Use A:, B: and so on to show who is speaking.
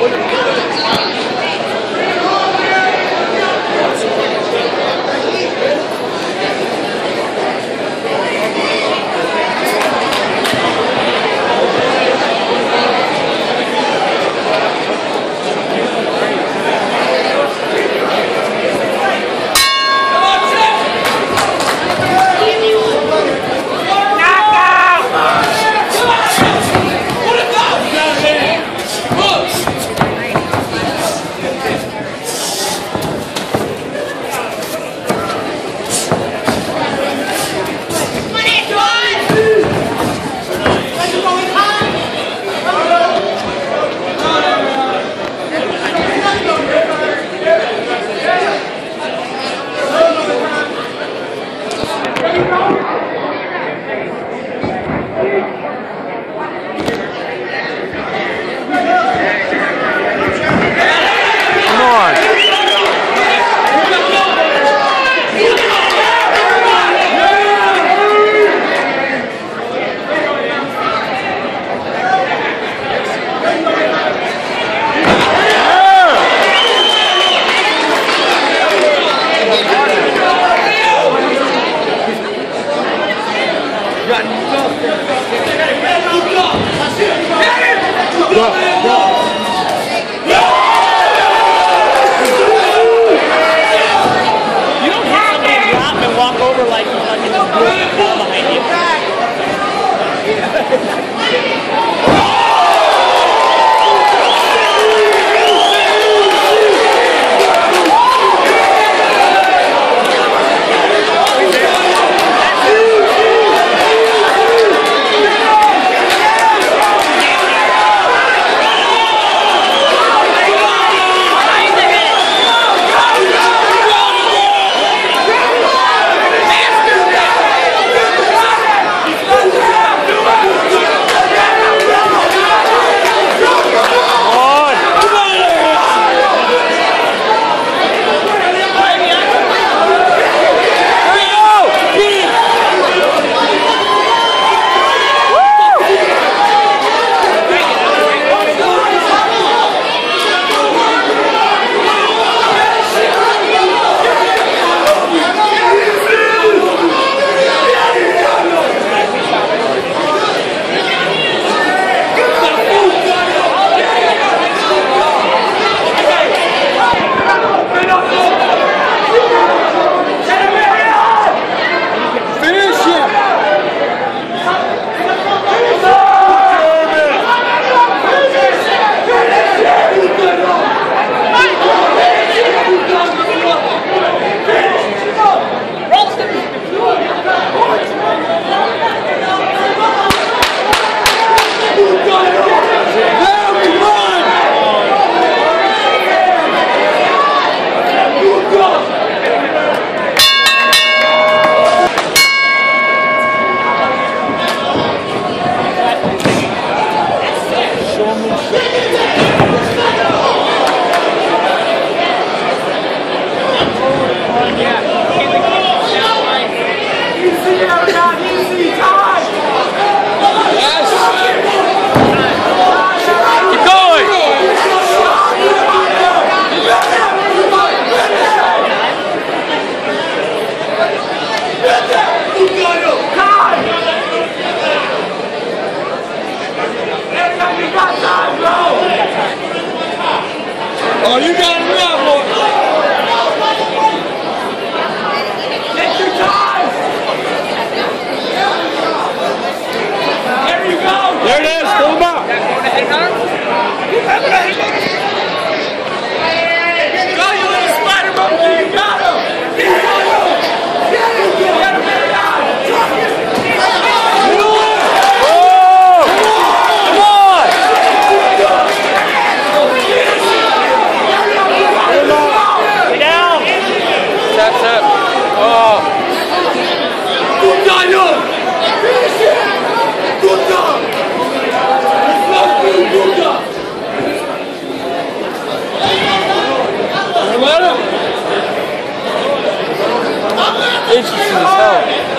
A: Come You you got. interesting as hell.